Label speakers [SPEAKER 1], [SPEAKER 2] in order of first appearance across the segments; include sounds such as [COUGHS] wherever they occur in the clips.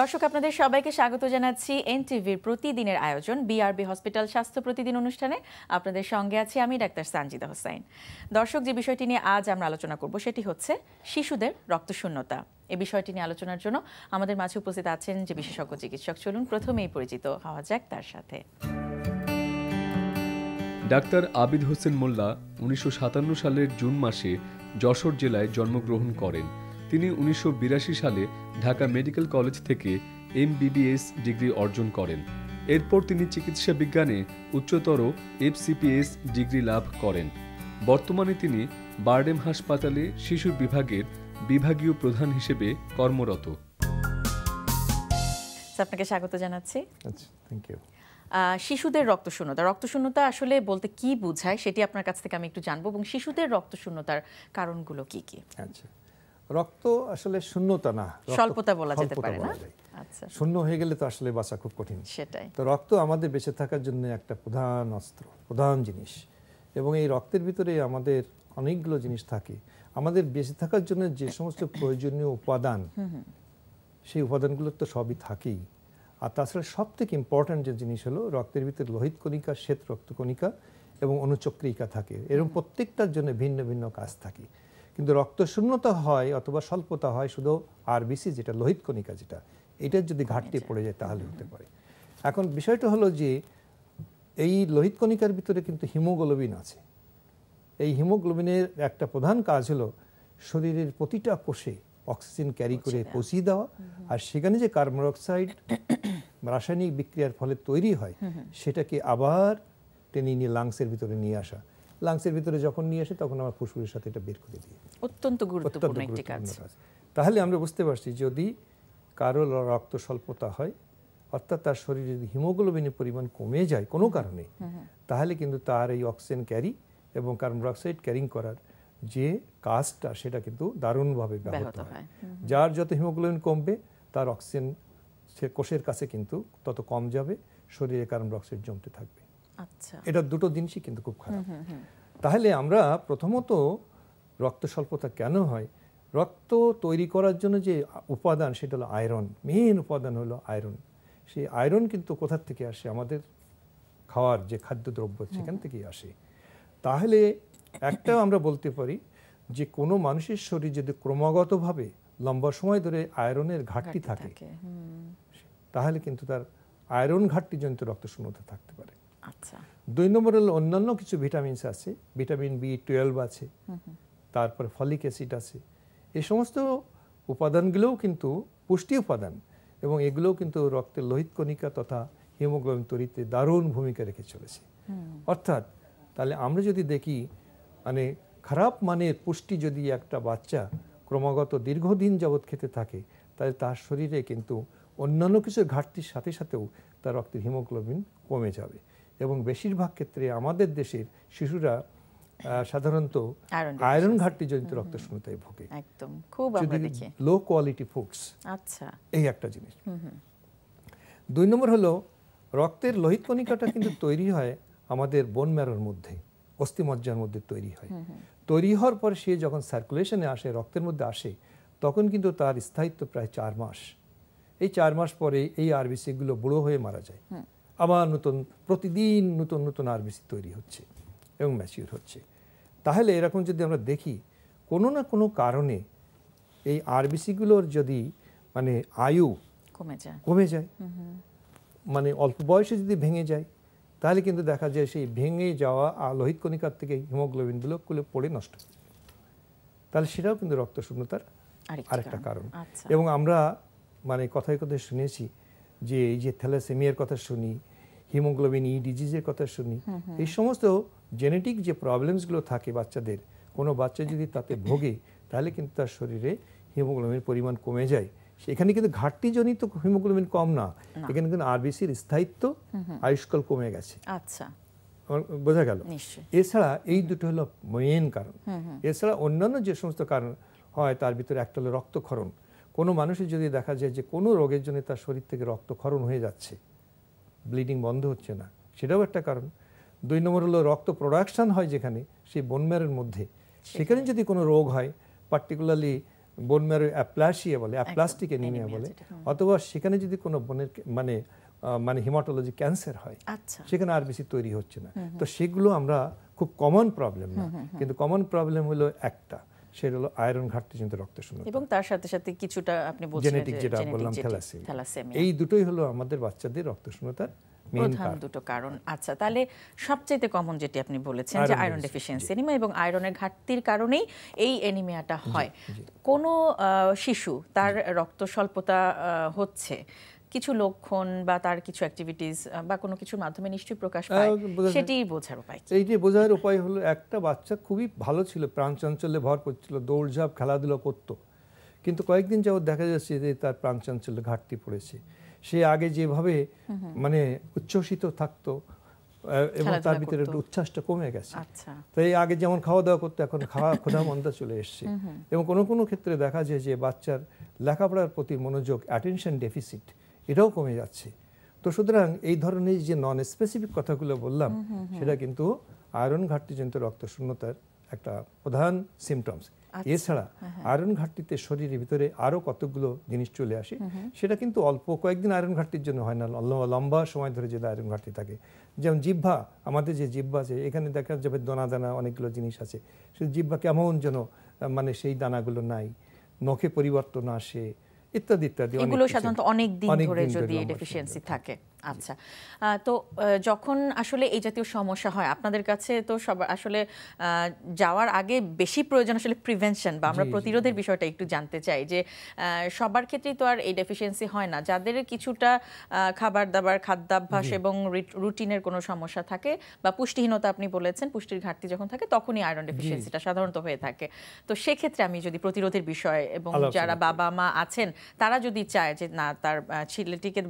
[SPEAKER 1] দর্শক, আপনাদের সবাইকে স্বাগত জানাচ্ছি এনটিভির প্রতিদিনের আয়োজন বিআরবি হসপিটাল স্বাস্থ্য প্রতিদিন অনুষ্ঠানে। আপনাদের সঙ্গে আছি আমি ডাক্তার সানজিদা হোসাইন দর্শক, যে বিষয়টি নিয়ে আজ আমরা আলোচনা করব সেটি হচ্ছে শিশুদের রক্তশূন্যতা। এ বিষয়টি নিয়ে আলোচনার জন্য আমাদের মাঝে উপস্থিত আছেন যে বিশেষজ্ঞ চিকিৎসক। চলুন, প্রথমেই পরিচিত হওয়া যাক তার সাথে।
[SPEAKER 2] ডাক্তার আবিদ হোসেন মোল্লা উনিশশো সাতান্ন সালের জুন মাসে যশোর জেলায় জন্মগ্রহণ করেন। তিনি উনিশশো বিরাশি সালে ঢাকা মেডিকেল কলেজ থেকে এমবিবিএস ডিগ্রি অর্জন করেন। এরপর তিনি চিকিৎসা বিজ্ঞানে উচ্চতর এফসিপিএস ডিগ্রি লাভ করেন। বর্তমানে তিনি বারডেম হাসপাতালে শিশু বিভাগের বিভাগীয় প্রধান হিসেবে কর্মরত।
[SPEAKER 1] আপনাকে স্বাগত জানাচ্ছি।
[SPEAKER 3] আচ্ছা থ্যাংক ইউ
[SPEAKER 1] আহ, শিশুদের রক্তশূন্যতা। রক্তশূন্যতা আসলে বলতে কি বোঝায় সেটি আপনার কাছ থেকে আমি একটু জানব। এবং শিশুদের রক্তশূন্যতার কারণগুলো কি কি?
[SPEAKER 3] আচ্ছা। রক্ত আসলে শূন্যতা না
[SPEAKER 1] স্বল্পতা বলা যেতে পারে না? আচ্ছা।
[SPEAKER 3] শূন্য হয়ে গেলে তো আসলে বাঁচা খুব কঠিন।
[SPEAKER 1] সেটাই।
[SPEAKER 3] তো রক্ত আমাদের বেঁচে থাকার জন্য একটা প্রধান অস্ত্র প্রধান জিনিস। এবং এই রক্তের ভিতরে আমাদের অনেকগুলো জিনিস থাকে। আমাদের বেঁচে থাকার জন্য যে সমস্ত প্রয়োজনীয় উপাদান সেই উপাদানগুলো তো সবই থাকেই। আর তাছাড়া সব থেকে ইম্পর্ট্যান্ট যে জিনিস হলো রক্তের ভিতরে লোহিত কণিকা শ্বেত রক্তকণিকা এবং অনুচক্রিকা থাকে। এরকম প্রত্যেকটার জন্য ভিন্ন ভিন্ন কাজ থাকে। কিন্তু রক্ত শূন্যতা হয় অথবা স্বল্পতা হয় শুধু আরবিসি যেটা লোহিত কণিকা যেটা এটার যদি ঘাটতি পড়ে যায় তাহলে হতে পারে। এখন বিষয়টা হলো যে এই লোহিত কণিকার ভিতরে কিন্তু হিমোগ্লোবিন আছে। এই হিমোগ্লোবিনের একটা প্রধান কাজ হলো শরীরের প্রতিটা কোষে অক্সিজেন ক্যারি করে পৌঁছিয়ে দেওয়া। আর সেখানে যে কার্বন ডাইঅক্সাইড রাসায়নিক বিক্রিয়ার ফলে তৈরি হয় সেটাকে আবার টেনে নিয়ে লাংসের ভিতরে নিয়ে আসা। লাংসের ভিতরে যখন নিয়ে আসে তখন আমার ফুসফুসের সাথে এটা বের করে দিয়ে
[SPEAKER 1] অত্যন্ত গুরুত্বপূর্ণ একটি কাজ।
[SPEAKER 3] তাহলে আমরা বুঝতে পারছি যদি কারও রক্ত স্বল্পতা হয় অর্থাৎ তার শরীরে যদি হিমোগ্লোবিনের পরিমাণ কমে যায় কোনো কারণে তাহলে কিন্তু তার এই অক্সিজেন ক্যারি এবং কার্বন ডাইঅক্সাইড ক্যারিং করার যে কাজটা সেটা কিন্তু দারুণভাবে ব্যাহত হয়। যার যত হিমোগ্লোবিন কমবে তার অক্সিজেন সে কোষের কাছে কিন্তু তত কম যাবে শরীরে কার্বন ডাইঅক্সাইড জমতে থাকবে। এটা দুটো জিনিসই কিন্তু খুব খারাপ। তাহলে আমরা প্রথমত রক্ত স্বল্পতা কেন হয়? রক্ত তৈরি করার জন্য যে উপাদান সেটা হলো আয়রন। মেন উপাদান হলো আয়রন। সেই আয়রন কিন্তু কোথার থেকে আসে? আমাদের খাওয়ার যে খাদ্যদ্রব্য সেখান থেকেই আসে। তাহলে একটাও আমরা বলতে পারি যে কোনো মানুষের শরীর যদি ক্রমাগতভাবে লম্বা সময় ধরে আয়রনের ঘাটতি থাকে
[SPEAKER 1] থাকে
[SPEAKER 3] তাহলে কিন্তু তার আয়রন ঘাটতিজনিত রক্তশূন্যতা থাকতে পারে।
[SPEAKER 1] আচ্ছা।
[SPEAKER 3] দুই নম্বর হলো অন্যান্য কিছু ভিটামিনস আছে ভিটামিন বি টুয়েলভ আছে তারপরে ফলিক অ্যাসিড আছে। এই সমস্ত উপাদানগুলোও কিন্তু পুষ্টি উপাদান এবং এগুলোও কিন্তু রক্তের লোহিত কণিকা তথা হিমোগ্লোবিন তৈরিতে দারুণ ভূমিকা রেখে চলেছে। অর্থাৎ তাহলে আমরা যদি দেখি মানে খারাপ মানের পুষ্টি যদি একটা বাচ্চা ক্রমাগত দীর্ঘদিন যাবৎ খেতে থাকে তাহলে তার শরীরে কিন্তু অন্যান্য কিছু ঘাটতির সাথে সাথেও তার রক্তের হিমোগ্লোবিন কমে যাবে। এবং বেশিরভাগ ক্ষেত্রে আমাদের দেশের শিশুরা সাধারণত আয়রন ঘাটতিজনিত রক্তশূন্যতায় ভোগে।
[SPEAKER 1] একদম খুব আমরা দেখি।
[SPEAKER 3] লো কোয়ালিটি ফুডস
[SPEAKER 1] আচ্ছা।
[SPEAKER 3] এই একটা জিনিস। দুই নম্বর হলো রক্তের লোহিত কণিকাটা কিন্তু তৈরি হয় আমাদের বোন ম্যারোর মধ্যে অস্থিমজ্জার মধ্যে তৈরি হয়। তৈরি হওয়ার পর সে যখন সার্কুলেশনে আসে রক্তের মধ্যে আসে তখন কিন্তু তার স্থায়িত্ব প্রায় চার মাস। এই চার মাস পরে এই আরবিসিগুলো বুড়ো হয়ে মারা যায়। আবার নতুন প্রতিদিন নতুন নতুন আরবিসি তৈরি হচ্ছে এবং ম্যাচিউর হচ্ছে। তাহলে এরকম যদি আমরা দেখি কোনো না কোনো কারণে এই আরবিসিগুলোর যদি মানে আয়ু
[SPEAKER 1] কমে যায়।
[SPEAKER 3] কমে যায় মানে অল্প বয়সে যদি ভেঙে যায় তাহলে কিন্তু দেখা যায় সেই ভেঙে যাওয়া আর লোহিত কণিকার থেকে হিমোগ্লোবিনগুলো কুলে পড়ে নষ্ট হয়ে তাহলে সেটাও কিন্তু রক্তশূন্যতার
[SPEAKER 1] আরেকটি
[SPEAKER 3] আরেকটা কারণ।
[SPEAKER 1] আচ্ছা।
[SPEAKER 3] এবং আমরা মানে কথায় কথায় শুনেছি যে এই যে থ্যালাসেমিয়ার কথা শুনি হিমোগ্লোবিন ই ডিজিজের কথা শুনি এই সমস্ত জেনেটিক যে প্রবলেমসগুলো থাকে বাচ্চাদের কোনো বাচ্চা যদি তাতে ভোগে তাহলে কিন্তু তার শরীরে হিমোগ্লোবিনের পরিমাণ কমে যায়। সেখানে কিন্তু ঘাটতিজনিত হিমোগ্লোবিন কম না এখানে কিন্তু আরবিসির স্থায়িত্ব আয়ুষ্কাল কমে গেছে।
[SPEAKER 1] আচ্ছা।
[SPEAKER 3] বোঝা গেল? এছাড়া এই দুটো হলো মেন কারণ। এছাড়া অন্যান্য যে সমস্ত কারণ হয় তার ভিতরে একটা হলো রক্তক্ষরণ। কোনো মানুষের যদি দেখা যায় যে কোনো রোগের জন্য তার শরীর থেকে রক্তক্ষরণ হয়ে যাচ্ছে ব্লিডিং বন্ধ হচ্ছে না সেটাও একটা কারণ। দুই নম্বর হলো রক্ত প্রোডাকশান হয় যেখানে সেই বোনম্যারের মধ্যে। সেখানে যদি কোনো রোগ হয় পার্টিকুলারলি বোন ম্যারো অ্যাপ্লাসিয়া বলে অ্যাপ্লাস্টিক এনিমিয়া বলে অথবা সেখানে যদি কোনো বোনের মানে মানে হিমাটোলজি ক্যান্সার হয় সেখানে আর বেশি তৈরি হচ্ছে না। তো সেগুলো আমরা খুব কমন প্রবলেম না। কিন্তু কমন প্রবলেম হলো একটা। সেটা হলো আয়রন রক্ত শূন্যতা।
[SPEAKER 1] এবং তার সাথে সাথে কিছুটা আপনি বলছিলেন
[SPEAKER 3] জেনেটিক যেটা বললাম থ্যালাসেমিয়া। এই দুটোই হলো আমাদের বাচ্চাদের রক্ত শূন্যতার
[SPEAKER 1] প্রধান দুটো কারণ। আচ্ছা তাহলে সবচেয়ে কমন যেটি আপনি বলেছেন যে আয়রন ডেফিসিয়েন্সি এনিমিয়া এবং আয়রনের ঘাটতির কারণেই এই এনিমিয়াটা হয়। কোনো আহ, শিশু তার রক্ত স্বল্পতা হচ্ছে কিছু লক্ষণ বা তার কিছু অ্যাক্টিভিটিস বা কোনো কিছুর মাধ্যমে নিশ্চয়ই প্রকাশ পায়
[SPEAKER 3] আহ, বোঝা যায়।
[SPEAKER 1] সেটি বোঝার উপায়।
[SPEAKER 3] এই যে বোঝার উপায় হলো একটা বাচ্চা খুবই ভালো ছিল প্রাণ চাঞ্চল্যে ভর করছিল দৌড়ঝাঁপ খেলাধুলা করতো। কিন্তু কয়েকদিন যাবত দেখা যাচ্ছে যে তার প্রাণ চাঞ্চল্যে ঘাটতি পড়েছে। সে আগে যেভাবে মানে উচ্ছ্বসিত থাকতো এবং তার ভিতরে। একটু উচ্ছ্বাসটা কমে গেছে।
[SPEAKER 1] আচ্ছা।
[SPEAKER 3] তাই আগে যেমন খাওয়া দাওয়া করতো এখন খাওয়া [LAUGHS] ক্ষুধা মন্দা চলে এসছে। এবং কোনো কোনো ক্ষেত্রে দেখা যায় যে বাচ্চার লেখাপড়ার প্রতি মনোযোগ অ্যাটেনশন ডেফিসিট এটাও কমে যাচ্ছে। তো সুতরাং এই ধরনের যে নন স্পেসিফিক কথাগুলো বললাম সেটা কিন্তু আয়রন ঘাটতিজনিত রক্ত শূন্যতার একটা প্রধান সিমটমস
[SPEAKER 1] আচ্ছা।
[SPEAKER 3] এছাড়া আয়রন ঘাটতিতে শরীরের ভিতরে আরও কতগুলো জিনিস চলে আসে সেটা কিন্তু অল্প কয়েকদিন আয়রন ঘাটতির জন্য হয় না লম্বা- সময় ধরে যদি আয়রন ঘাটতি থাকে। যেমন জিহ্বা আমাদের যে জিহ্বা আছে এখানে দেখা যাবে দানা দানা অনেকগুলো জিনিস আছে। সেই জিহ্বা কেমন যেন মানে সেই দানাগুলো নাই নখে পরিবর্তন আসে ইত্যাদি ইত্যাদি
[SPEAKER 1] এগুলো সাধারণত অনেক দিন ধরে যদি ডেফিসিয়েন্সি থাকে। আচ্ছা। তো যখন আসলে এই জাতীয় সমস্যা হয় আপনাদের কাছে তো সব আসলে যাওয়ার আগে বেশি প্রয়োজন আসলে প্রিভেনশন বা আমরা প্রতিরোধের বিষয়টা একটু জানতে চাই যে সবার ক্ষেত্রেই তো আর এই ডেফিসিয়েন্সি হয় না। যাদের কিছুটা খাবার দাবার খাদ্যাভ্যাস এবং রুটিনের কোনো সমস্যা থাকে বা পুষ্টিহীনতা আপনি বলেছেন পুষ্টির ঘাটতি যখন থাকে তখনই আয়রন ডেফিসিয়েন্সিটা সাধারণত হয়ে থাকে। তো সেক্ষেত্রে আমি যদি প্রতিরোধের বিষয় এবং যারা বাবা মা আছেন তারা যদি চায় যে না তার ছেলেটিকে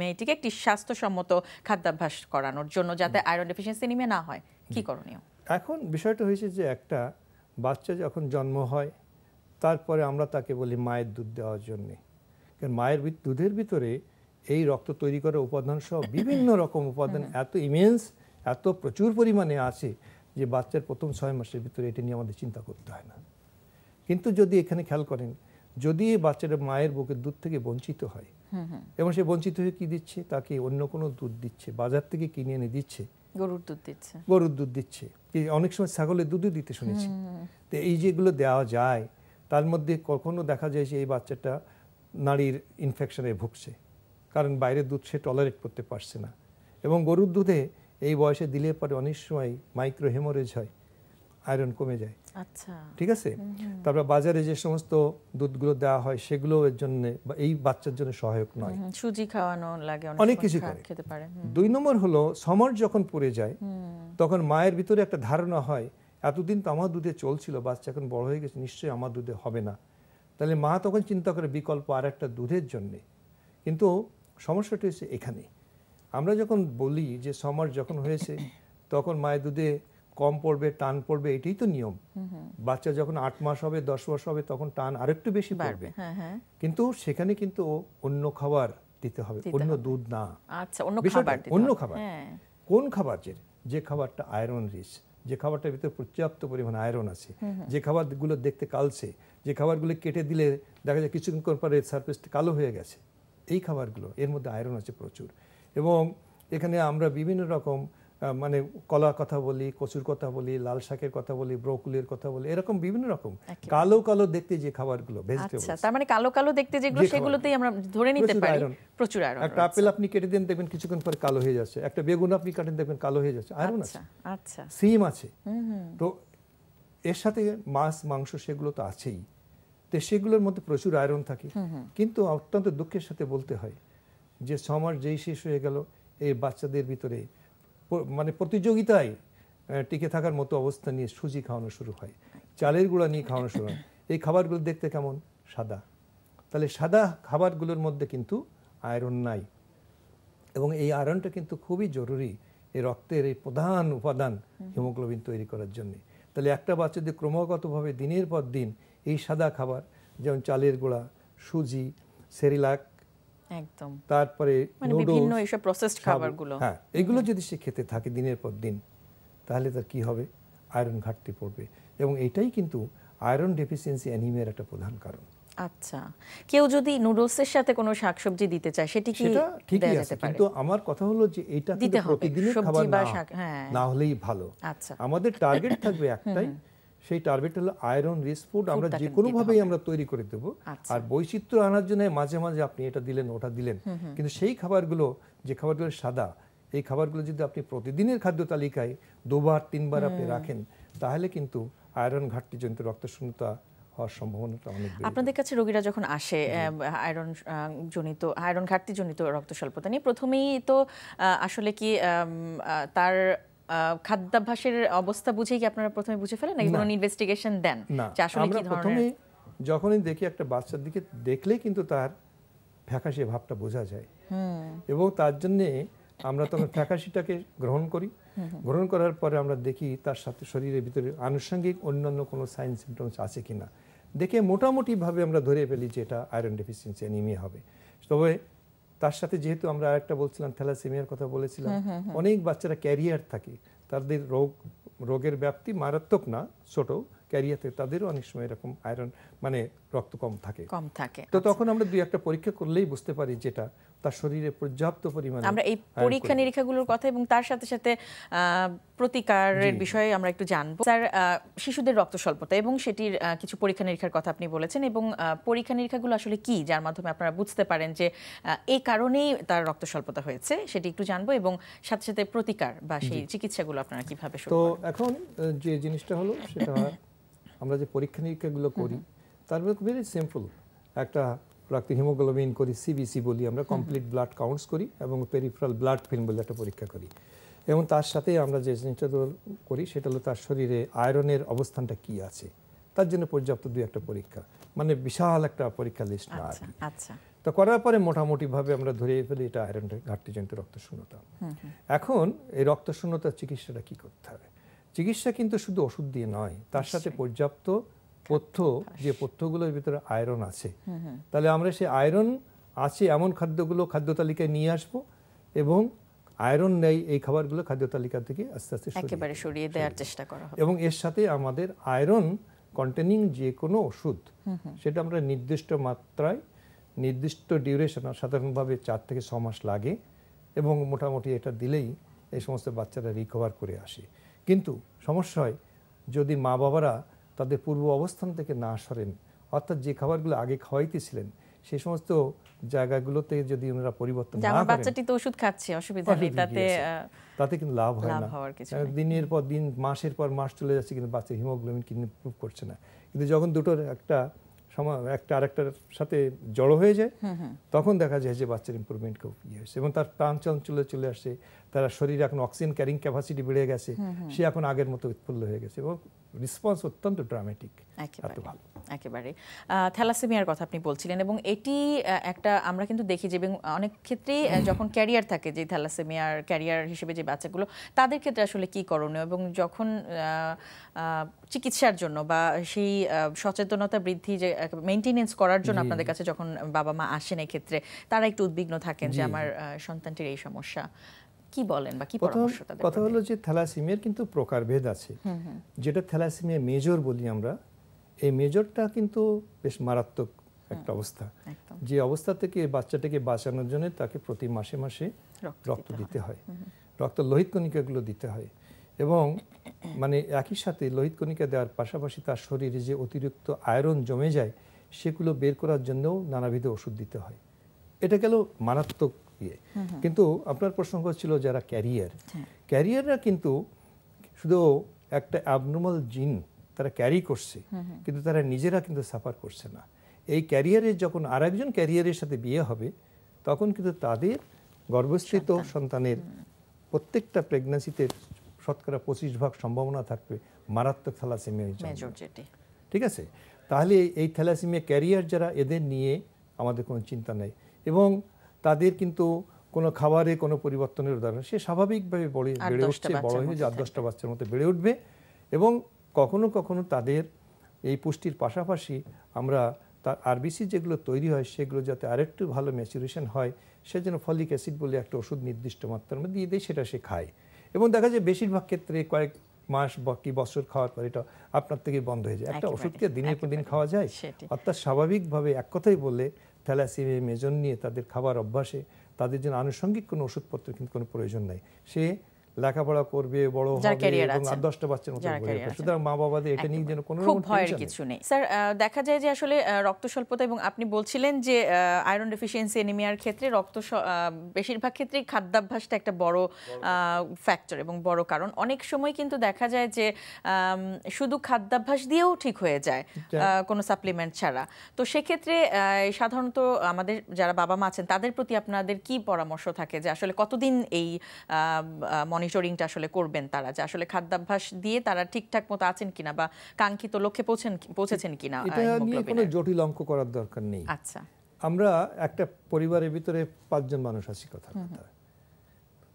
[SPEAKER 1] মেয়েটিকে একটি স্বাস্থ্যসম্মত খাদ্যাভ্যাস করানোর জন্য যাতে আয়রন ডেফিসিয়েন্সি নিমে না হয়। কি করণীয়?
[SPEAKER 3] এখন বিষয়টা হয়েছে যে একটা বাচ্চা যখন জন্ম হয় তারপরে আমরা তাকে বলি মায়ের দুধ দেওয়ার জন্যে। কারণ মায়ের দুধের ভিতরে এই রক্ত তৈরি করা উপাদান সহ বিভিন্ন [COUGHS] রকম উপাদান এত ইমেন্স এত প্রচুর পরিমাণে আছে যে বাচ্চার প্রথম ছয় মাসের ভিতরে এটা নিয়ে আমাদের চিন্তা করতে হয় না। কিন্তু যদি এখানে খেয়াল করেন যদি বাচ্চাটা মায়ের বুকের দুধ থেকে বঞ্চিত হয় এবং সে বঞ্চিত হয়ে কি দিচ্ছে? তাকে অন্য কোনো দুধ দিচ্ছে বাজার থেকে কিনে এনে দিচ্ছে।
[SPEAKER 1] গরুর দুধ দিচ্ছে।
[SPEAKER 3] গরুর দুধ দিচ্ছে। অনেক সময় ছাগলের দুধও দিতে শুনেছি। তো এই যেগুলো দেওয়া যায় তার মধ্যে কখনো দেখা যায় যে এই বাচ্চাটা নারীর ইনফেকশনে ভুগছে। কারণ বাইরের দুধ সে টলারেট করতে পারছে না। এবং গরুর দুধে এই বয়সে দিলে পরে অনেক সময় মাইক্রো হেমোরেজ হয়। আয়রন কমে যায়।
[SPEAKER 1] আচ্ছা।
[SPEAKER 3] ঠিক আছে? তারপর বাজারে যে সমস্ত দুধগুলো দেওয়া হয় সেগুলো এর জন্য বা এই বাচ্চার জন্য সহায়ক নয়।
[SPEAKER 1] সুজি খাওয়ানো লাগে
[SPEAKER 3] অনেক কিছু
[SPEAKER 1] খেতে পারে
[SPEAKER 3] দুই নম্বর হলো সমর যখন পড়ে যায় তখন মায়ের ভিতরে একটা ধারণা হয় এতদিন তো আমার দুধে চলছিল বাচ্চা এখন বড় হয়ে গেছে নিশ্চয়ই আমার দুধে হবে না। তাহলে মা তখন চিন্তা করে বিকল্প আর একটা দুধের জন্যে। কিন্তু সমস্যাটা হচ্ছে এখানে। আমরা যখন বলি যে সমর যখন হয়েছে তখন মায়ের দুধে কম পড়বে টান পড়বে এটাই তো নিয়ম। বাচ্চা যখন আট মাস হবে দশ মাস হবে তখন টান আরেকটু বেশি
[SPEAKER 1] বাড়বে
[SPEAKER 3] পড়বে।
[SPEAKER 1] হ্যাঁ হ্যাঁ।
[SPEAKER 3] কিন্তু সেখানে কিন্তু অন্য খাবার দিতে হবে অন্য দুধ না।
[SPEAKER 1] আচ্ছা অন্য খাবার
[SPEAKER 3] অন্য খাবার।
[SPEAKER 1] হ্যাঁ।
[SPEAKER 3] কোন খাবার যে যে খাবারটা আয়রন রিচ যে খাবারটার ভিতরে পর্যাপ্ত পরিমাণ আয়রন আছে যে খাবারগুলো দেখতে কালছে যে খাবারগুলো কেটে দিলে দেখা যায় কিছুক্ষণ পরে সারফেসটা কালো হয়ে গেছে এই খাবারগুলো এর মধ্যে আয়রন আছে প্রচুর। এবং এখানে আমরা বিভিন্ন রকম মানে কলা কথা বলি কচুর কথা বলি লাল শাকের কথা বলি ব্রোকুলির কথা বলি এরকম বিভিন্ন রকম। কালো কালো দেখতে যে খাবারগুলো
[SPEAKER 1] আচ্ছা
[SPEAKER 3] ভেজিটেবল
[SPEAKER 1] তার মানে কালো কালো দেখতে যেগুলো সেগুলোতেই আমরা ধরে নিতে পারি। প্রচুর আয়রন
[SPEAKER 3] একটা আপেল আপনি কেটে দেন দেখবেন কিছুক্ষণ পরে কালো হয়ে যাচ্ছে। একটা বেগুন আপনি কাটেন দেখবেন কালো হয়ে যাচ্ছে। আয়রন আছে।
[SPEAKER 1] আচ্ছা। আচ্ছা
[SPEAKER 3] সিম আছে তো এর সাথে মাছ মাংস সেগুলো তো আছেই। তো সেগুলোর মধ্যে প্রচুর আয়রন থাকে। কিন্তু অত্যন্ত দুঃখের সাথে বলতে হয় যে ছমাস যেই শেষ হয়ে গেল এই বাচ্চাদের ভিতরে মানে প্রতিযোগিতায় টিকে থাকার মতো অবস্থা নিয়ে সুজি খাওয়ানো শুরু হয়। চালের গুঁড়া নিয়ে খাওয়ানো শুরু হয়। এই খাবারগুলো দেখতে কেমন? সাদা। তাহলে সাদা খাবারগুলোর মধ্যে কিন্তু আয়রন নাই। এবং এই আয়রনটা কিন্তু খুবই জরুরি এই রক্তের এই প্রধান উপাদান হিমোগ্লোবিন তৈরি করার জন্য। তাহলে একটা বাচ্চা যদি ক্রমাগতভাবে দিনের পর দিন এই সাদা খাবার যেমন চালের গুঁড়া সুজি সেরিলাক
[SPEAKER 1] একদম।
[SPEAKER 3] তারপরে
[SPEAKER 1] মানে বিভিন্ন এইসব প্রসেসড খাবারগুলো।
[SPEAKER 3] হ্যাঁ এগুলো যদি সে খেতে থাকে দিনের পর দিন তাহলে তার কি হবে? আয়রন ঘাটতি পড়বে। এবং এটাই কিন্তু আয়রন ডেফিসিয়েন্সি অ্যানিমিয়ার একটা প্রধান কারণ।
[SPEAKER 1] আচ্ছা। কেউ যদি নুডলসের সাথে কোনো শাকসবজি দিতে চায় সেটি কি
[SPEAKER 3] সেটা ঠিকই আছে কিন্তু আমার কথা হলো যে এটা প্রতিদিনের খাবার
[SPEAKER 1] হ্যাঁ।
[SPEAKER 3] না হলেই ভালো।
[SPEAKER 1] আচ্ছা।
[SPEAKER 3] আমাদের টার্গেট থাকবে একটাই সেই টার্গেট হলো আয়রন রিচ ফুড আমরা যে কোনো ভাবেই আমরা তৈরি করে দেবো।
[SPEAKER 1] আচ্ছা।
[SPEAKER 3] আর বৈচিত্র্য আনার জন্য মাঝে মাঝে আপনি এটা দিলেন ওটা দিলেন। কিন্তু সেই খাবারগুলো যে খাবারগুলো সাদা এই খাবারগুলো যদি আপনি প্রতিদিনের খাদ্য তালিকায় দুবার তিনবার আপনি রাখেন তাহলে কিন্তু আয়রন ঘাটতিজনিত রক্তশূন্যতা হওয়ার সম্ভাবনাটা অনেক
[SPEAKER 1] আপনাদের কাছে রোগীরা যখন আসে আয়রন জনিত আয়রন ঘাটতি জনিত রক্ত স্বল্পতা নিয়ে প্রথমেই তো আসলে কি তার খাদ্যাভ্যাসের অবস্থা বুঝেই কি আপনারা প্রথমে বুঝে ফেলেন নাকি কোনো ইনভেস্টিগেশন দেন?
[SPEAKER 3] না
[SPEAKER 1] যে আসলে
[SPEAKER 3] আমরা
[SPEAKER 1] কি
[SPEAKER 3] প্রথমে যখনই দেখি একটা বাচ্চার দিকে দেখলেই কিন্তু তার ফ্যাকাশে ভাবটা বোঝা যায়। এবং তার জন্যে আমরা তখন ফ্যাকাশিটাকে গ্রহণ করি। গ্রহণ করার পরে আমরা দেখি তার সাথে শরীরের ভিতরে আনুষঙ্গিক অন্যান্য কোনো সাইন সিমটমস আছে কিনা। দেখে মোটামুটিভাবে আমরা ধরে ফেলি যে এটা আয়রন ডেফিসিয়েন্সি অ্যানিমিয়া হবে। তবে তার সাথে যেহেতু আমরা আরেকটা বলছিলাম থ্যালাসেমিয়ার কথা বলেছিলাম অনেক বাচ্চারা ক্যারিয়ার থাকে। তাদের রোগ রোগের ব্যাপ্তি মারাত্মক না ছোট। ক্যারিয়ার থাকে তাদেরও অনেক সময় এরকম আয়রন মানে রক্ত কম থাকে।
[SPEAKER 1] কম থাকে
[SPEAKER 3] তো তখন আমরা দুই একটা পরীক্ষা করলেই বুঝতে পারি যেটা তার শরীরে পর্যাপ্ত পরিমাণে
[SPEAKER 1] আমরা এই পরীক্ষা নিরীক্ষাগুলোর কথা এবং তার সাথে সাথে প্রতিকারের বিষয়ে আমরা একটু জানব। স্যার শিশুদের রক্ত স্বল্পতা এবং সেটির কিছু পরীক্ষা নিরীক্ষার কথা আপনি বলেছেন এবং পরীক্ষা নিরীক্ষাগুলো আসলে কি? যার মাধ্যমে আপনারা বুঝতে পারেন যে এই কারণেই তার রক্ত স্বল্পতা হয়েছে সেটি একটু জানব এবং সাথে সাথে প্রতিকার বা সেই চিকিৎসাগুলো আপনারা কীভাবে
[SPEAKER 3] তো এখন যে জিনিসটা হলো সেটা [COUGHS] আমরা যে পরীক্ষা নিরীক্ষাগুলো করি তার ভেরি সিম্পল একটা রক্ত হিমোগ্লোবিন করি সিবিসি বলি আমরা কমপ্লিট ব্লাড কাউন্টস করি এবং পেরিফেরাল ব্লাড ফিল্ম বলে একটা পরীক্ষা করি। এবং তার সাথে আমরা যে জিনিসটা করি সেটা হলো তার শরীরে আয়রনের অবস্থানটা কি আছে? তার জন্য পর্যাপ্ত দুই একটা পরীক্ষা। মানে বিশাল একটা পরীক্ষা লিস্ট না আর
[SPEAKER 1] আচ্ছা আচ্ছা।
[SPEAKER 3] তো করার পরে মোটামুটিভাবে আমরা ধরে ফেলি এটা আয়রন ঘাটতিজনিত রক্তশূন্যতা। এখন এই রক্তশূন্যতার চিকিৎসাটা কি করতে হবে? চিকিৎসা কিন্তু শুধু ওষুধ দিয়ে নয় তার সাথে পর্যাপ্ত পথ্য যে পথ্যগুলোর ভিতরে আয়রন আছে। তাহলে আমরা সেই আয়রন আছে এমন খাদ্যগুলো খাদ্য তালিকায় নিয়ে আসব এবং আয়রন নেই এই খাবারগুলো খাদ্য তালিকা থেকে আস্তে আস্তে সরিয়ে
[SPEAKER 1] একেবারে সরিয়ে দেওয়ার চেষ্টা করা হবে।
[SPEAKER 3] এবং এর সাথে আমাদের আয়রন কন্টেনিং যে কোনো ওষুধ সেটা আমরা নির্দিষ্ট মাত্রায় নির্দিষ্ট ডিউরেশন সাধারণভাবে চার থেকে ছ মাস লাগে এবং মোটামুটি এটা দিলেই এই সমস্ত বাচ্চারা রিকভার করে আসে। কিন্তু সমস্যা হয় যদি মা বাবারা তাদের পূর্ব অবস্থান থেকে না সরেন। অর্থাৎ যে খাবারগুলো আগে খাওয়াইতেছিলেন সেই সমস্ত জায়গাগুলোতে যদি ওনারা পরিবর্তন না করেন
[SPEAKER 1] বাচ্চাটি তো ওষুধ খাচ্ছে অসুবিধা নেই তাতে
[SPEAKER 3] তাতে কিন্তু লাভ হয় না। দিনের পর দিন মাসের পর মাস চলে যাচ্ছে কিন্তু বাচ্চার হিমোগ্লোবিন কিন্তু ইমপ্রুভ করছে না। কিন্তু যখন দুটোর একটা একটা আরেকটার সাথে জড়ো হয়ে যায় তখন দেখা যায় যে বাচ্চার ইম্প্রুভমেন্ট খুব ইয়ে হয়েছে। এবং তার প্রাণ চঞ্চলে চলে আসছে তার শরীরে এখন অক্সিজেন ক্যারিং ক্যাপাসিটি বেড়ে গেছে সে এখন আগের মতো উৎফুল্ল হয়ে গেছে। এবং রেসপন্স অত্যন্ত ড্রামেটিক এত ভালো।
[SPEAKER 1] একেবারে। থ্যালাসেমিয়ার কথা আপনি বলছিলেন এবং এটি একটা আমরা কিন্তু দেখি যে এবং অনেক ক্ষেত্রেই যখন ক্যারিয়ার থাকে যে থ্যালাসেমিয়ার ক্যারিয়ার হিসেবে যে বাচ্চাগুলো তাদের ক্ষেত্রে আসলে কি করণীয় এবং যখন চিকিৎসার জন্য বা সেই সচেতনতা বৃদ্ধি যে মেনটেনেন্স করার জন্য আপনাদের কাছে যখন বাবা মা আসেন এই ক্ষেত্রে তারা একটু উদ্বিগ্ন থাকেন যে আমার সন্তানটির এই সমস্যা। কি বলেন বা কি পরামর্শ তাদের
[SPEAKER 3] কথা হলো যে থ্যালাসিমিয়ার কিন্তু প্রকারভেদ আছে। যেটা থ্যালাসিমিয়া মেজর বলি আমরা এই মেজরটা কিন্তু বেশ মারাত্মক একটা অবস্থা। যে অবস্থা থেকে বাচ্চাটাকে বাঁচানোর জন্য তাকে প্রতি মাসে মাসে
[SPEAKER 1] রক্ত দিতে
[SPEAKER 3] হয়। রক্ত লোহিত কণিকাগুলো দিতে হয়। এবং মানে একই সাথে লোহিত কণিকা দেওয়ার পাশাপাশি তার শরীরে যে অতিরিক্ত আয়রন জমে যায় সেগুলো বের করার জন্যও নানাবিধ ওষুধ দিতে হয়। এটা গেল মারাত্মক ইয়ে কিন্তু আপনার প্রসঙ্গ ছিল যারা ক্যারিয়ার
[SPEAKER 1] হ্যাঁ।
[SPEAKER 3] ক্যারিয়াররা কিন্তু শুধু একটা অ্যাবনর্মাল জিন তারা ক্যারি করছে কিন্তু তারা নিজেরা কিন্তু সাফার করছে না। এই ক্যারিয়ারের যখন আরেকজন ক্যারিয়ারের সাথে বিয়ে হবে তখন কিন্তু তাদের গর্ভস্থিত সন্তানের প্রত্যেকটা প্রেগন্যান্সিতে শতকরা পঁচিশ ভাগ সম্ভাবনা থাকবে মারাত্মক থ্যালাসেমিয়া ঠিক আছে? তাহলে এই থ্যালাসেমিয়া ক্যারিয়ার যারা এদের নিয়ে আমাদের কোনো চিন্তা নেই। এবং তাদের কিন্তু কোনো খাবারে কোনো পরিবর্তনের উদাহরণ সে স্বাভাবিকভাবে বড় উঠছে বড় হয়ে যে আট দশটা বাচ্চার মতো বেড়ে উঠবে। এবং কখনো কখনো তাদের এই পুষ্টির পাশাপাশি আমরা তার আরবিসি যেগুলো তৈরি হয় সেগুলো যাতে আরেকটু ভালো ম্যাচুরেশন হয় সেজন্য ফলিক অ্যাসিড বলে একটা ওষুধ নির্দিষ্ট মাত্রার মধ্যে দিয়ে দেয় সেটা সে খায়। এবং দেখা যায় বেশিরভাগ ক্ষেত্রে কয়েক মাস বা কি বছর খাওয়ার পর এটা আপনার থেকে বন্ধ হয়ে যায়। একটা ওষুধকে দিনের পর দিন খাওয়া যায়। অর্থাৎ স্বাভাবিকভাবে এক কথাই বললে থ্যালাসিমিয়া মেজন নিয়ে তাদের খাবার অভ্যাসে তাদের জন্য আনুষঙ্গিক কোনো ওষুধপত্র কিন্তু কোনো প্রয়োজন নাই। সে লেখাপড়া করবে বড় হবে এবং আর দশটা বাচ্চার মতো। সুতরাং মা বাবাদের এটা নিয়ে যেন কোনো রকম
[SPEAKER 1] ভয়ের কিছু নেই। স্যার দেখা যায় যে আসলে রক্ত স্বল্পতা এবং আপনি বলছিলেন যে আয়রন ডেফিসিয়েন্সি এনিমিয়ার ক্ষেত্রে রক্ত বেশিরভাগ ক্ষেত্রেই খাদ্যাভ্যাসটা একটা বড় ফ্যাক্টর এবং বড় কারণ। অনেক সময় কিন্তু দেখা যায় যে শুধু খাদ্যাভ্যাস দিয়েও ঠিক হয়ে যায় আহ, কোনো সাপ্লিমেন্ট ছাড়া। তো সেক্ষেত্রে সাধারণত আমাদের যারা বাবা মা আছেন তাদের প্রতি আপনাদের কি পরামর্শ থাকে? যে আসলে কতদিন এই মনিটরিংটা আসলে করবেন তারা যে আসলে খাদ্যাভ্যাস দিয়ে তারা ঠিকঠাক মতো আছেন কিনা বা কাঙ্ক্ষিত লক্ষ্যে পৌঁছেন পৌঁছেছেন কিনা
[SPEAKER 3] এটা নিয়ে কোনো জটিল অঙ্ক করার দরকার নেই।
[SPEAKER 1] আচ্ছা।
[SPEAKER 3] আমরা একটা পরিবারের ভিতরে পাঁচজন মানুষ আছি কথা কথা।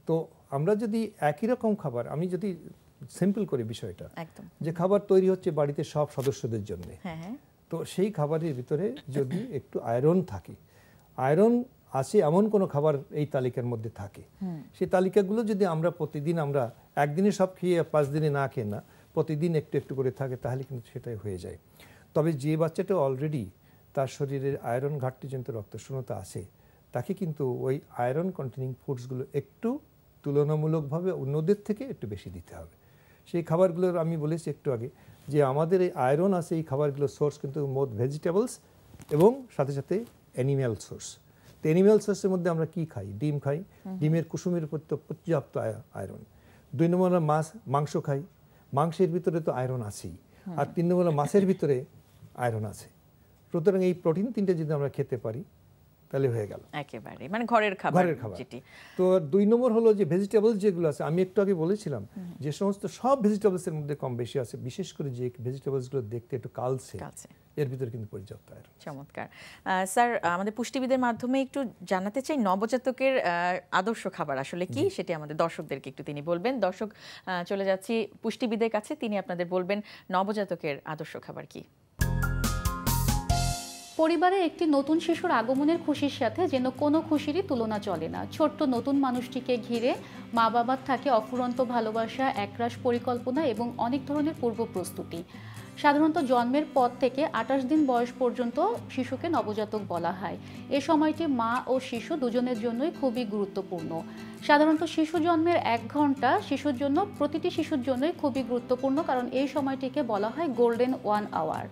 [SPEAKER 3] তো আমরা যদি একই রকম খাবার আমি যদি সিম্পল করি বিষয়টা যে খাবার তৈরি হচ্ছে বাড়িতে সব সদস্যদের জন্য
[SPEAKER 1] হ্যাঁ হ্যাঁ।
[SPEAKER 3] তো সেই খাবারের ভিতরে যদি একটু আয়রন থাকে আয়রন আছে এমন কোনো খাবার এই তালিকার মধ্যে থাকে। সেই তালিকাগুলো যদি আমরা প্রতিদিন আমরা একদিনে সব খেয়ে পাঁচ দিনে না খেয়ে না প্রতিদিন একটু একটু করে থাকে তাহলে কিন্তু সেটাই হয়ে যায়। তবে যে বাচ্চাটা অলরেডি তার শরীরের আয়রন ঘাটতিজনিত রক্তশূন্যতা আছে তাকে কিন্তু ওই আয়রন কন্টেনিং ফুডসগুলো একটু তুলনামূলকভাবে অন্যদের থেকে একটু বেশি দিতে হবে। সেই খাবারগুলোর আমি বলেছি একটু আগে যে আমাদের এই আয়রন আছে এই খাবারগুলোর সোর্স কিন্তু মোট ভেজিটেবলস এবং সাথে সাথে অ্যানিম্যাল সোর্স অ্যানিম্যাল সোর্সের মধ্যে আমরা কি খাই? ডিম খাই। ডিমের কুসুমের উপর তো পর্যাপ্ত আয়রন। দুই নম্বর আমরা মাছ মাংস খাই। মাংসের ভিতরে তো আয়রন আছেই। আর তিন নম্বর মাছের ভিতরে আয়রন আছে। সুতরাং এই প্রোটিন তিনটে যদি আমরা খেতে পারি তাহলে হয়ে গেল।
[SPEAKER 1] একেবারে। মানে ঘরের খাবার
[SPEAKER 3] ঘরের খাবার। তো দুই নম্বর হলো যে ভেজিটেবলস যেগুলো আছে আমি একটু আগে বলেছিলাম যে সমস্ত সব ভেজিটেবলসের মধ্যে কম বেশি আছে। বিশেষ করে যে ভেজিটেবলসগুলো দেখতে একটু কালসে। এর ভিতরে কিন্তু পর্যাপ্ত আয়রন
[SPEAKER 1] চমৎকার। স্যার আমাদের পুষ্টিবিদের মাধ্যমে একটু জানাতে চাই নবজাতকের আদর্শ খাবার আসলে কি? সেটি আমাদের দর্শকদেরকে একটু তিনি বলবেন। দর্শক চলে যাচ্ছি পুষ্টিবিদের কাছে। তিনি আপনাদের বলবেন নবজাতকের আদর্শ খাবার কি?
[SPEAKER 4] পরিবারে একটি নতুন শিশুর আগমনের খুশির সাথে যেন কোনো খুশিরই তুলনা চলে না। ছোট্ট নতুন মানুষটিকে ঘিরে মা বাবার থাকে অফুরন্ত ভালোবাসা একরাশ পরিকল্পনা এবং অনেক ধরনের পূর্ব প্রস্তুতি। সাধারণত জন্মের পর থেকে আঠাশ দিন বয়স পর্যন্ত শিশুকে নবজাতক বলা হয়। এ সময়টি মা ও শিশু দুজনের জন্যই খুবই গুরুত্বপূর্ণ। সাধারণত শিশু জন্মের এক ঘণ্টা শিশুর জন্য প্রতিটি শিশুর জন্যই খুবই গুরুত্বপূর্ণ কারণ এই সময়টিকে বলা হয় গোল্ডেন ওয়ান আওয়ার।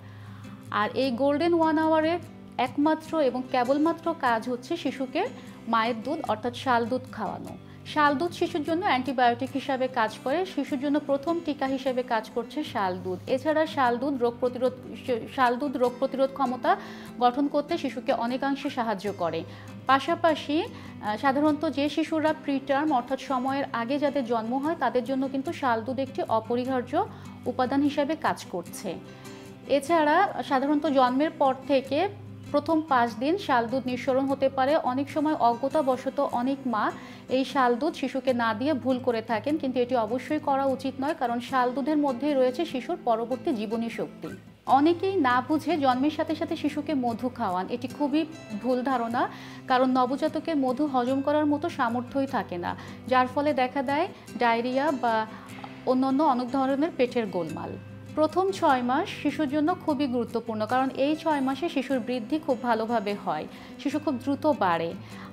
[SPEAKER 4] আর এই গোল্ডেন ওয়ান আওয়ারের একমাত্র এবং কেবলমাত্র কাজ হচ্ছে শিশুকে মায়ের দুধ অর্থাৎ শাল দুধ খাওয়ানো। শাল দুধ শিশুর জন্য অ্যান্টিবায়োটিক হিসাবে কাজ করে, শিশুর জন্য প্রথম টিকা হিসেবে কাজ করছে শাল দুধ এছাড়া শাল দুধ রোগ প্রতিরোধ শাল দুধ রোগ প্রতিরোধ ক্ষমতা গঠন করতে শিশুকে অনেকাংশে সাহায্য করে। পাশাপাশি সাধারণত যে শিশুরা প্রিটার্ম অর্থাৎ সময়ের আগে যাদের জন্ম হয়, তাদের জন্য কিন্তু শাল দুধ একটি অপরিহার্য উপাদান হিসাবে কাজ করছে। এছাড়া সাধারণত জন্মের পর থেকে প্রথম পাঁচ দিন শাল দুধ নিঃসরণ হতে পারে। অনেক সময় অজ্ঞতাবশত অনেক মা এই শাল দুধ শিশুকে না দিয়ে ভুল করে থাকেন, কিন্তু এটি অবশ্যই করা উচিত নয়, কারণ শাল দুধের মধ্যেই রয়েছে শিশুর পরবর্তী জীবনী শক্তি। অনেকেই না বুঝে জন্মের সাথে সাথে শিশুকে মধু খাওয়ান। এটি খুবই ভুল ধারণা, কারণ নবজাতকের মধু হজম করার মতো সামর্থ্যই থাকে না, যার ফলে দেখা দেয় ডায়রিয়া বা অন্যান্য অনেক ধরনের পেটের গোলমাল। প্রথম ছয় মাস শিশুর জন্য খুবই গুরুত্বপূর্ণ, কারণ এই ছয় মাসে শিশুর বৃদ্ধি খুব ভালোভাবে হয়। শিশু খুব দ্রুত বাড়ে।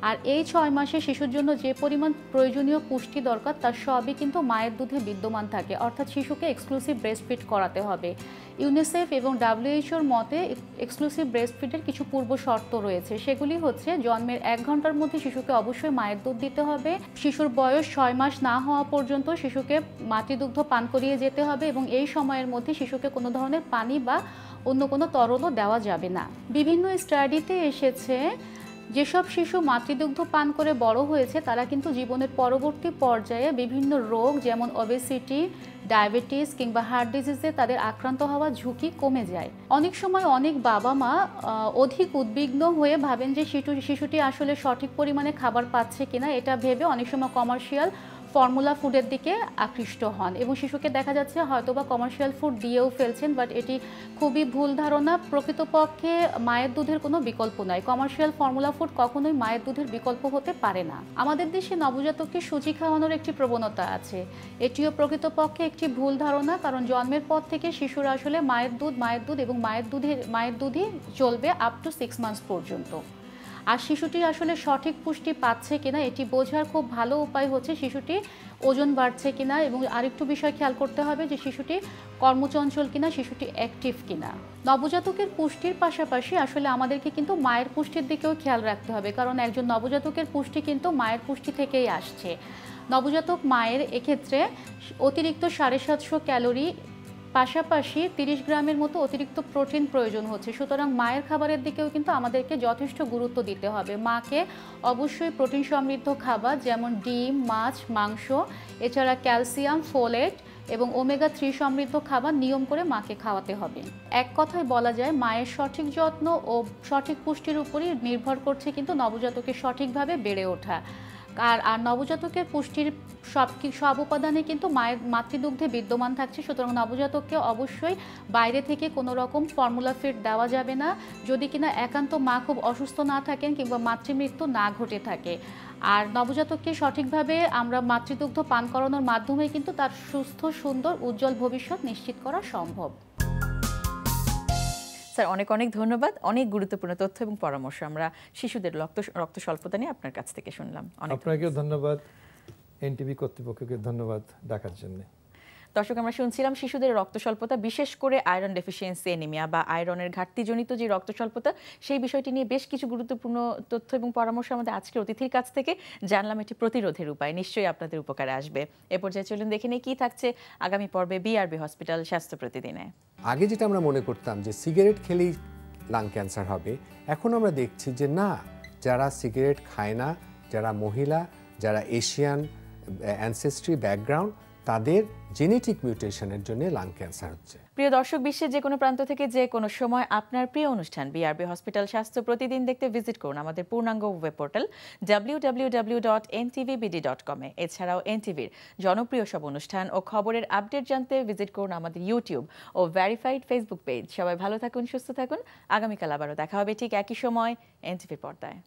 [SPEAKER 4] আর এই ছয় মাসে শিশুর জন্য যে পরিমাণ প্রয়োজনীয় পুষ্টি দরকার, তার সবই কিন্তু মায়ের দুধে বিদ্যমান থাকে। অর্থাৎ শিশুকে এক্সক্লুসিভ ব্রেস্ট ফিড করাতে হবে। ইউনিসেফ এবং ডাব্লিউএইচওর মতে এক্সক্লুসিভ ব্রেস্ট ফিডের কিছু পূর্ব শর্ত রয়েছে। সেগুলি হচ্ছে, জন্মের এক ঘণ্টার মধ্যে শিশুকে অবশ্যই মায়ের দুধ দিতে হবে। শিশুর বয়স ছয় মাস না হওয়া পর্যন্ত শিশুকে মাতৃদুগ্ধ পান করিয়ে যেতে হবে এবং এই সময়ের মধ্যে শিশুকে কোনো ধরনের পানি বা অন্য কোনো তরলও দেওয়া যাবে না। বিভিন্ন স্টাডিতে এসেছে যেসব শিশু মাতৃদুগ্ধ পান করে বড় হয়েছে, তারা কিন্তু জীবনের পরবর্তী পর্যায়ে বিভিন্ন রোগ, যেমন ওবেসিটি ডায়াবেটিস কিংবা হার্ট ডিজিজে তাদের আক্রান্ত হওয়ার ঝুঁকি কমে যায়। অনেক সময় অনেক বাবা মা অধিক উদ্বিগ্ন হয়ে ভাবেন যে শিশু শিশুটি আসলে সঠিক পরিমাণে খাবার পাচ্ছে কিনা, এটা ভেবে অনেক সময় কমার্শিয়াল ফর্মুলা ফুডের দিকে আকৃষ্ট হন এবং শিশুকে দেখা যাচ্ছে হয়তোবা কমার্শিয়াল ফুড দিয়েও ফেলছেন বাট এটি খুবই ভুল ধারণা। প্রকৃতপক্ষে মায়ের দুধের কোনো বিকল্প নয় কমার্শিয়াল ফর্মুলা ফুড কখনোই মায়ের দুধের বিকল্প হতে পারে না। আমাদের দেশে নবজাতককে সুজি খাওয়ানোর একটি প্রবণতা আছে। এটিও প্রকৃতপক্ষে একটি ভুল ধারণা, কারণ জন্মের পর থেকে শিশুরা আসলে মায়ের দুধ মায়ের দুধ এবং মায়ের দুধের, মায়ের দুধই চলবে আপ টু সিক্স মান্থস পর্যন্ত। আর শিশুটি আসলে সঠিক পুষ্টি পাচ্ছে কিনা, এটি বোঝার খুব ভালো উপায় হচ্ছে শিশুটি ওজন বাড়ছে কিনা এবং আরেকটু বিষয় খেয়াল করতে হবে যে শিশুটি কর্মচঞ্চল কিনা, শিশুটি অ্যাক্টিভ কিনা। নবজাতকের পুষ্টির পাশাপাশি আসলে আমাদেরকে কিন্তু মায়ের পুষ্টির দিকেও খেয়াল রাখতে হবে, কারণ একজন নবজাতকের পুষ্টি কিন্তু মায়ের পুষ্টি থেকেই আসছে। নবজাতক মায়ের এক্ষেত্রে অতিরিক্ত সাড়ে সাতশো ক্যালোরি পাশাপাশি তিরিশ গ্রামের মতো অতিরিক্ত প্রোটিন প্রয়োজন হচ্ছে। সুতরাং মায়ের খাবারের দিকেও কিন্তু আমাদেরকে যথেষ্ট গুরুত্ব দিতে হবে। মাকে অবশ্যই প্রোটিন সমৃদ্ধ খাবার যেমন ডিম, মাছ, মাংস, এছাড়া ক্যালসিয়াম, ফোলেট এবং ওমেগা থ্রি সমৃদ্ধ খাবার নিয়ম করে মাকে খাওয়াতে হবে। এক কথায় বলা যায়, মায়ের সঠিক যত্ন ও সঠিক পুষ্টির উপরই নির্ভর করছে কিন্তু নবজাতকের সঠিকভাবে বেড়ে ওঠা। আর আর নবজাতকের পুষ্টির সব কি, সব উপাদানে কিন্তু মায়ের মাতৃদুগ্ধে বিদ্যমান থাকছে। সুতরাং নবজাতককে অবশ্যই বাইরে থেকে কোনো রকম ফর্মুলা ফিড দেওয়া যাবে না। যদি কিনা একান্ত মা খুব অসুস্থ না থাকেন কিংবা মাতৃমৃত্যু না ঘটে থাকে। আর নবজাতককে সঠিকভাবে আমরা মাতৃদুগ্ধ পান করানোর মাধ্যমে কিন্তু তার সুস্থ, সুন্দর, উজ্জ্বল ভবিষ্যৎ নিশ্চিত করা সম্ভব।
[SPEAKER 1] স্যার অনেক অনেক ধন্যবাদ। অনেক গুরুত্বপূর্ণ তথ্য এবং পরামর্শ আমরা শিশুদের রক্ত রক্ত স্বল্পতা নিয়ে আপনার কাছ থেকে শুনলাম। অনেক
[SPEAKER 3] আপনাকেও ধন্যবাদ। এনটিভি কর্তৃপক্ষকে ধন্যবাদ ডাকার জন্য।
[SPEAKER 1] দর্শক, আমরা শুনছিলাম শিশুদের রক্ত স্বল্পতা বিশেষ করে আয়রন ডেফিসিয়েন্সি, এনিমিয়া বা আয়রনের ঘাটতিজনিত যে রক্ত স্বল্পতা সেই বিষয়টি নিয়ে বেশ কিছু গুরুত্বপূর্ণ তথ্য এবং পরামর্শ আমাদের আজকের অতিথির কাছ থেকে। জানলাম এটি প্রতিরোধের উপায়, নিশ্চয়ই আপনাদের উপকারে আসবে। এ পর্যায়ে চলুন দেখে নিই কী থাকছে আগামী পর্বে বিআরবি হসপিটাল স্বাস্থ্য প্রতিদিনে।
[SPEAKER 5] আগে যেটা আমরা মনে করতাম যে সিগারেট খেলেই লাং ক্যান্সার হবে, এখন আমরা দেখছি যে না, যারা সিগারেট খায় না, যারা মহিলা, যারা এশিয়ান অ্যানসেস্ট্রি ব্যাকগ্রাউন্ড তাদের জেনেটিক মিউটেশনের জন্য লাং ক্যান্সার হচ্ছে।
[SPEAKER 1] প্রিয় দর্শক, বিশ্বের যে কোনো প্রান্ত থেকে যে কোনো সময় আপনার প্রিয় অনুষ্ঠান বিআরবি হসপিটাল স্বাস্থ্য প্রতিদিন দেখতে ভিজিট করুন আমাদের পূর্ণাঙ্গ ওয়েব পোর্টাল ডট কমে এছাড়াও এনটিভির জনপ্রিয় সব অনুষ্ঠান ও খবরের আপডেট জানতে ভিজিট করুন আমাদের ইউটিউব ও ভ্যারিফাইড ফেসবুক পেজ সবাই ভালো থাকুন, সুস্থ থাকুন। আগামীকাল আবারও দেখা হবে ঠিক একই সময় এনটিভির পর্দায়।